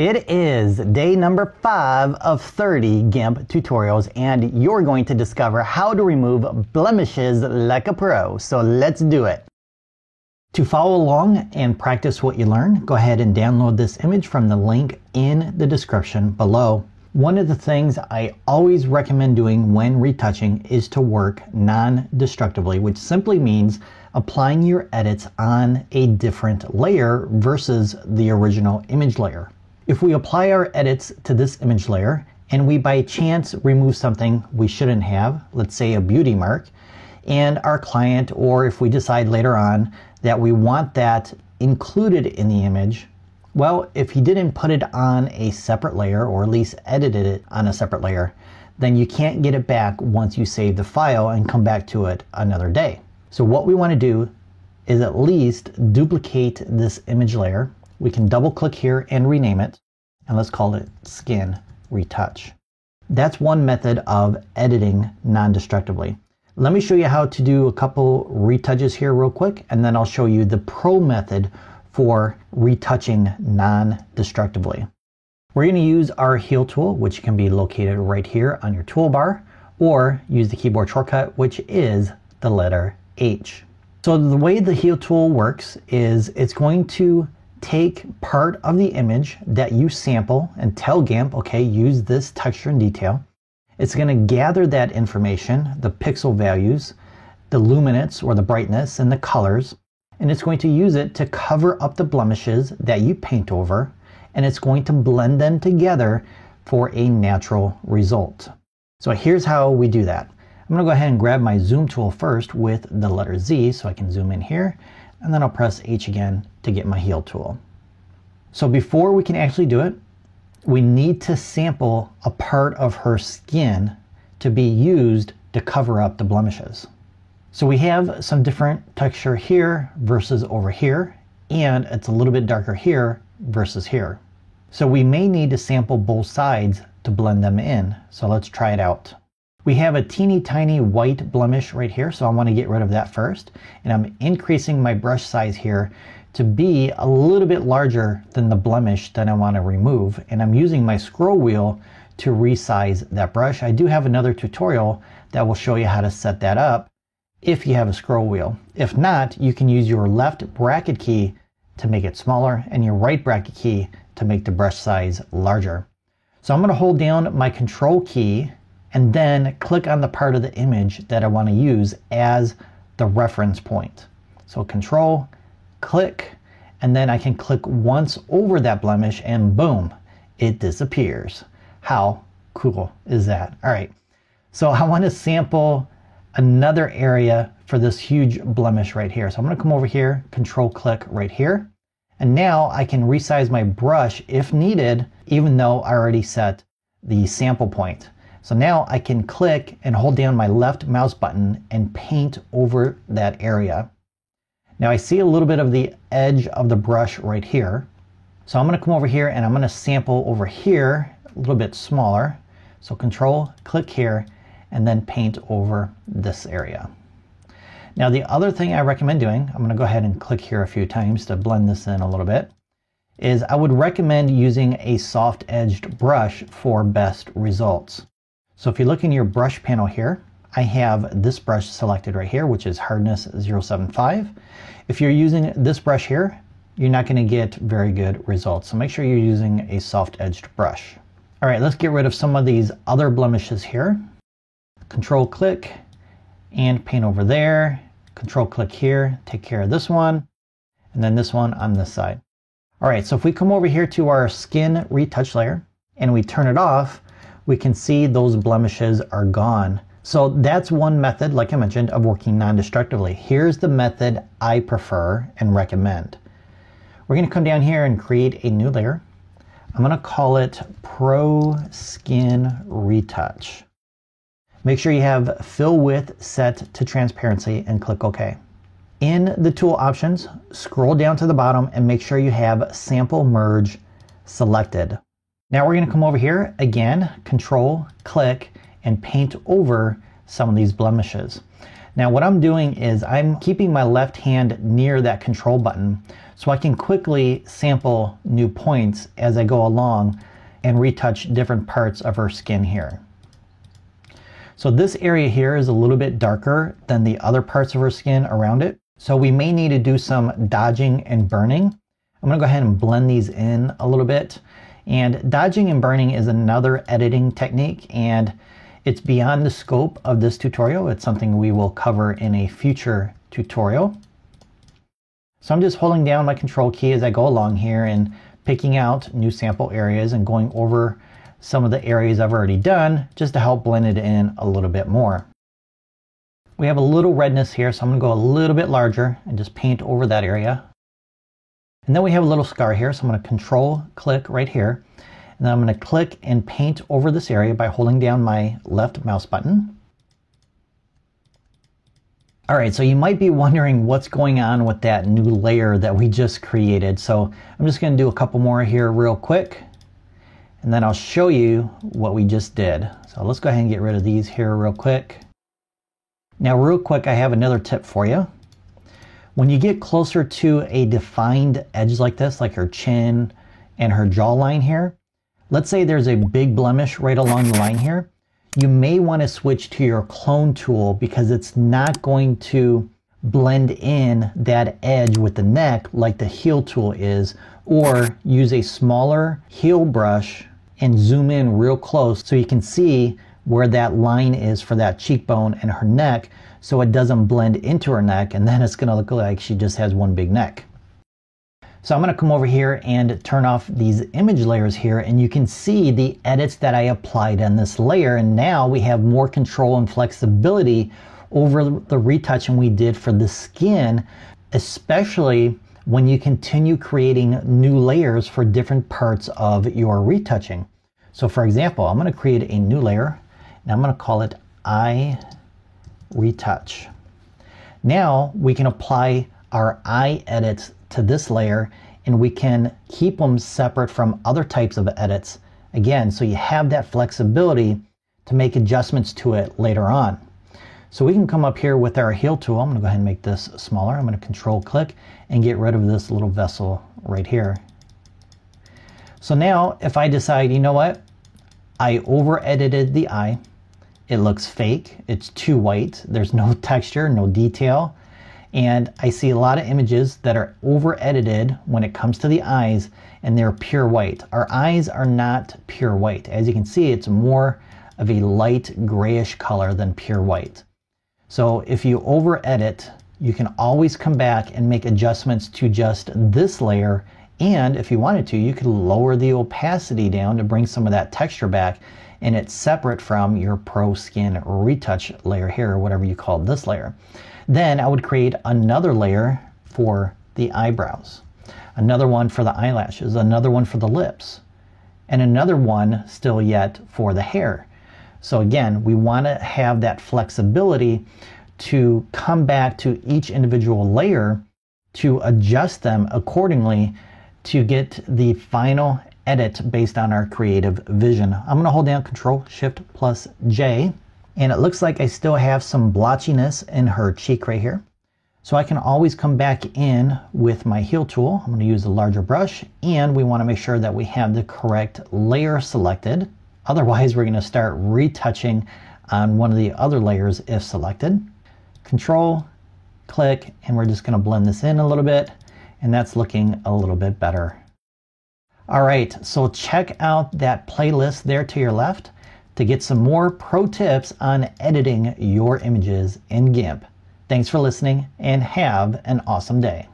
It is day number five of 30 GIMP tutorials, and you're going to discover how to remove blemishes like a pro. So let's do it. To follow along and practice what you learn, go ahead and download this image from the link in the description below. One of the things I always recommend doing when retouching is to work non-destructively, which simply means applying your edits on a different layer versus the original image layer. If we apply our edits to this image layer and we by chance remove something we shouldn't have, let's say a beauty mark, and our client, or if we decide later on that we want that included in the image, well, if he didn't put it on a separate layer or at least edited it on a separate layer, then you can't get it back once you save the file and come back to it another day. So what we want to do is at least duplicate this image layer we can double click here and rename it, and let's call it Skin Retouch. That's one method of editing non-destructively. Let me show you how to do a couple retouches here real quick, and then I'll show you the pro method for retouching non-destructively. We're going to use our heal tool, which can be located right here on your toolbar, or use the keyboard shortcut, which is the letter H. So the way the heal tool works is it's going to take part of the image that you sample and tell GIMP, okay, use this texture and detail. It's going to gather that information, the pixel values, the luminance or the brightness and the colors, and it's going to use it to cover up the blemishes that you paint over, and it's going to blend them together for a natural result. So here's how we do that. I'm going to go ahead and grab my zoom tool first with the letter Z so I can zoom in here and then I'll press H again to get my heal tool. So before we can actually do it, we need to sample a part of her skin to be used to cover up the blemishes. So we have some different texture here versus over here, and it's a little bit darker here versus here. So we may need to sample both sides to blend them in. So let's try it out. We have a teeny tiny white blemish right here, so I want to get rid of that first. And I'm increasing my brush size here to be a little bit larger than the blemish that I want to remove. And I'm using my scroll wheel to resize that brush. I do have another tutorial that will show you how to set that up if you have a scroll wheel. If not, you can use your left bracket key to make it smaller and your right bracket key to make the brush size larger. So I'm going to hold down my control key and then click on the part of the image that I want to use as the reference point. So control, click, and then I can click once over that blemish and boom, it disappears. How cool is that? All right, so I want to sample another area for this huge blemish right here. So I'm going to come over here, control click right here. And now I can resize my brush if needed, even though I already set the sample point. So now I can click and hold down my left mouse button and paint over that area. Now I see a little bit of the edge of the brush right here. So I'm going to come over here and I'm going to sample over here a little bit smaller. So control, click here, and then paint over this area. Now the other thing I recommend doing, I'm going to go ahead and click here a few times to blend this in a little bit, is I would recommend using a soft edged brush for best results. So if you look in your brush panel here, I have this brush selected right here, which is hardness 075. If you're using this brush here, you're not gonna get very good results. So make sure you're using a soft edged brush. All right, let's get rid of some of these other blemishes here. Control click and paint over there. Control click here, take care of this one. And then this one on this side. All right, so if we come over here to our skin retouch layer and we turn it off, we can see those blemishes are gone. So that's one method, like I mentioned, of working non-destructively. Here's the method I prefer and recommend. We're going to come down here and create a new layer. I'm going to call it Pro Skin Retouch. Make sure you have fill with set to transparency and click OK. In the tool options, scroll down to the bottom and make sure you have sample merge selected. Now we're going to come over here again, control, click, and paint over some of these blemishes. Now what I'm doing is I'm keeping my left hand near that control button So I can quickly sample new points as I go along and retouch different parts of her skin here. So this area here is a little bit darker than the other parts of her skin around it. So we may need to do some dodging and burning. I'm gonna go ahead and blend these in a little bit. And dodging and burning is another editing technique and it's beyond the scope of this tutorial. It's something we will cover in a future tutorial. So I'm just holding down my control key as I go along here and picking out new sample areas and going over some of the areas I've already done just to help blend it in a little bit more. We have a little redness here, so I'm going to go a little bit larger and just paint over that area. And then we have a little scar here, so I'm going to control click right here. And then I'm going to click and paint over this area by holding down my left mouse button. All right, so you might be wondering what's going on with that new layer that we just created. So I'm just gonna do a couple more here real quick, and then I'll show you what we just did. So let's go ahead and get rid of these here real quick. Now real quick, I have another tip for you. When you get closer to a defined edge like this, like her chin and her jawline here, let's say there's a big blemish right along the line here, you may want to switch to your clone tool because it's not going to blend in that edge with the neck like the heal tool is or use a smaller heal brush and zoom in real close so you can see where that line is for that cheekbone and her neck so it doesn't blend into her neck and then it's going to look like she just has one big neck. So I'm going to come over here and turn off these image layers here and you can see the edits that I applied on this layer and now we have more control and flexibility over the retouching we did for the skin, especially when you continue creating new layers for different parts of your retouching. So for example, I'm going to create a new layer and I'm going to call it eye retouch. Now we can apply our eye edits to this layer and we can keep them separate from other types of edits. Again, so you have that flexibility to make adjustments to it later on. So we can come up here with our heal tool. I'm gonna go ahead and make this smaller. I'm gonna control click and get rid of this little vessel right here. So now if I decide, you know what, I over edited the eye, it looks fake, it's too white, there's no texture, no detail, and I see a lot of images that are over edited when it comes to the eyes and they're pure white. Our eyes are not pure white. As you can see, it's more of a light grayish color than pure white. So if you over edit, you can always come back and make adjustments to just this layer. And if you wanted to, you could lower the opacity down to bring some of that texture back and it's separate from your Pro Skin Retouch layer here, or whatever you call this layer. Then I would create another layer for the eyebrows, another one for the eyelashes, another one for the lips, and another one still yet for the hair. So again, we want to have that flexibility to come back to each individual layer to adjust them accordingly to get the final edit based on our creative vision. I'm going to hold down Control Shift plus J and it looks like I still have some blotchiness in her cheek right here. So I can always come back in with my heal tool. I'm going to use a larger brush and we want to make sure that we have the correct layer selected. Otherwise, we're going to start retouching on one of the other layers if selected. Control, click, and we're just going to blend this in a little bit and that's looking a little bit better. All right, so check out that playlist there to your left to get some more pro tips on editing your images in GIMP. Thanks for listening and have an awesome day.